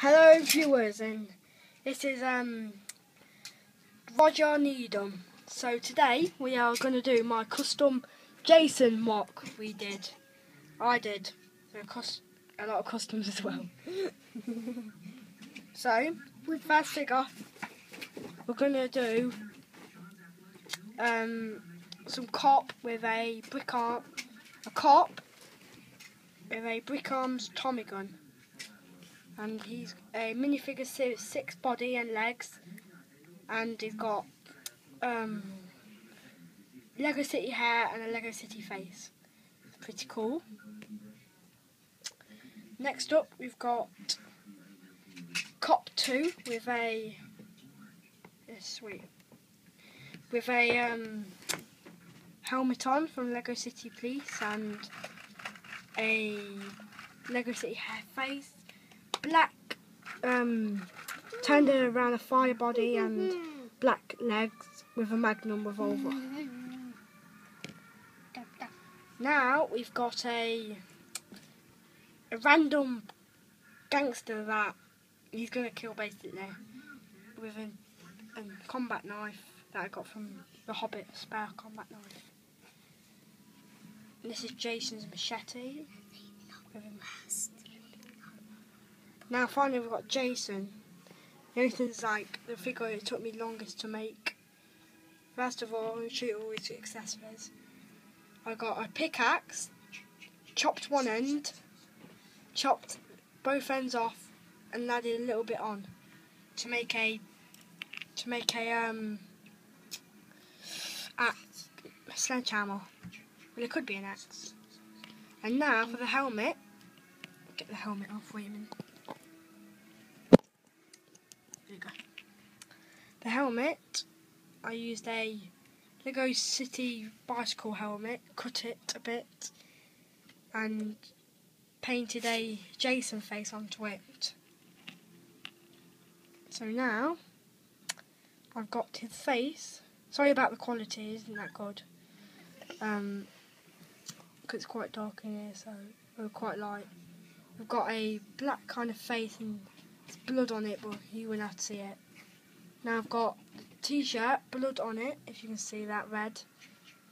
Hello viewers and this is um Roger Needham. So today we are going to do my custom Jason mock we did. I did. So cost a lot of customs as well. so with first figure we're going to do um some cop with a brick arm a cop with a BrickArms Tommy gun and he's a minifigure series six body and legs, and he's got um, Lego City hair and a Lego City face. Pretty cool. Next up, we've got Cop Two with a sweet with a um, helmet on from Lego City Police and a Lego City hair face black um, turned around a fire body and black legs with a magnum revolver. Now we've got a a random gangster that he's gonna kill basically with a, a combat knife that I got from the Hobbit, spare combat knife. And this is Jason's machete with a now finally we've got Jason. Jason's like the figure it took me longest to make. First of all, I'm shoot all his accessories. I got a pickaxe, chopped one end, chopped both ends off, and added a little bit on to make a to make a um axe, a sledgehammer. Well, it could be an axe. And now for the helmet. Get the helmet off. Wait a minute. Helmet, I used a Lego City bicycle helmet, cut it a bit, and painted a Jason face onto it. So now, I've got his face. Sorry about the quality, isn't that good? Um, because it's quite dark in here, so we're quite light. We've got a black kind of face and blood on it, but you wouldn't have to see it. Now I've got t-shirt, blood on it, if you can see that, red.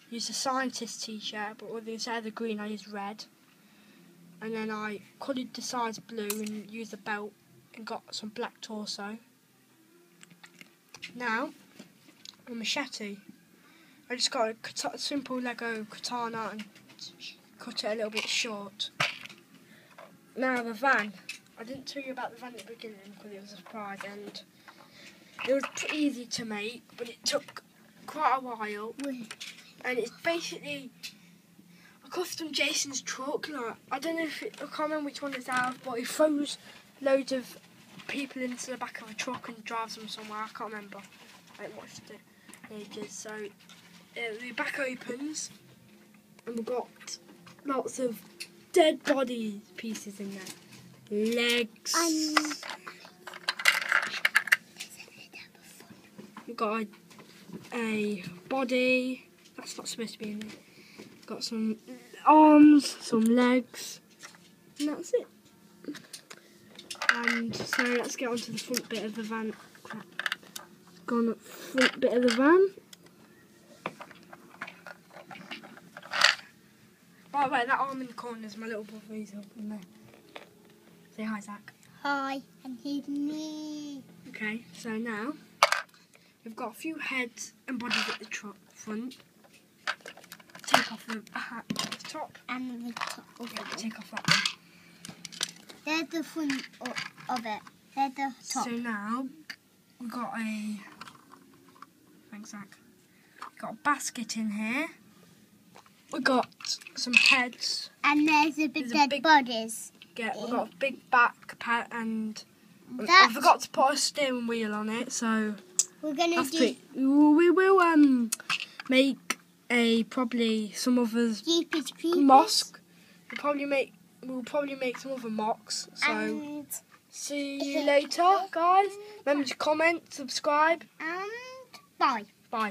Used a scientist t-shirt, but with instead of the green I used red. And then I coloured the sides blue and used a belt and got some black torso. Now, a machete. I just got a simple Lego katana and cut it a little bit short. Now the van. I didn't tell you about the van at the beginning because it was a surprise and it was pretty easy to make, but it took quite a while. And it's basically a custom Jason's truck. Like I don't know if it, I can't remember which one it's out but he throws loads of people into the back of a truck and drives them somewhere. I can't remember. I watched it ages. So uh, the back opens, and we've got lots of dead body pieces in there. Legs. Um got a, a body. That's not supposed to be in there. Got some arms, some legs, and that's it. And so let's get on to the front bit of the van. Crap. Gone up front bit of the van. By the way, that arm in the corner is my little brother. He's up in there. Say hi, Zach. Hi, and he's me. Okay, so now We've got a few heads and bodies at the front. Take off the hat at the top. And the top of yeah. Take off that one. There's the front of it. There's the top. So now we've got a thanks Zach. We've got a basket in here. We've got some heads. And there's a big there's dead big, bodies. Yeah, we've got a big back and I forgot to put a steering wheel on it, so we're gonna That's do. We will um make a probably some Jeepers mosque. We'll probably make we'll probably make some other mocks. So and see you later, guys. Remember to comment, subscribe, and bye. Bye.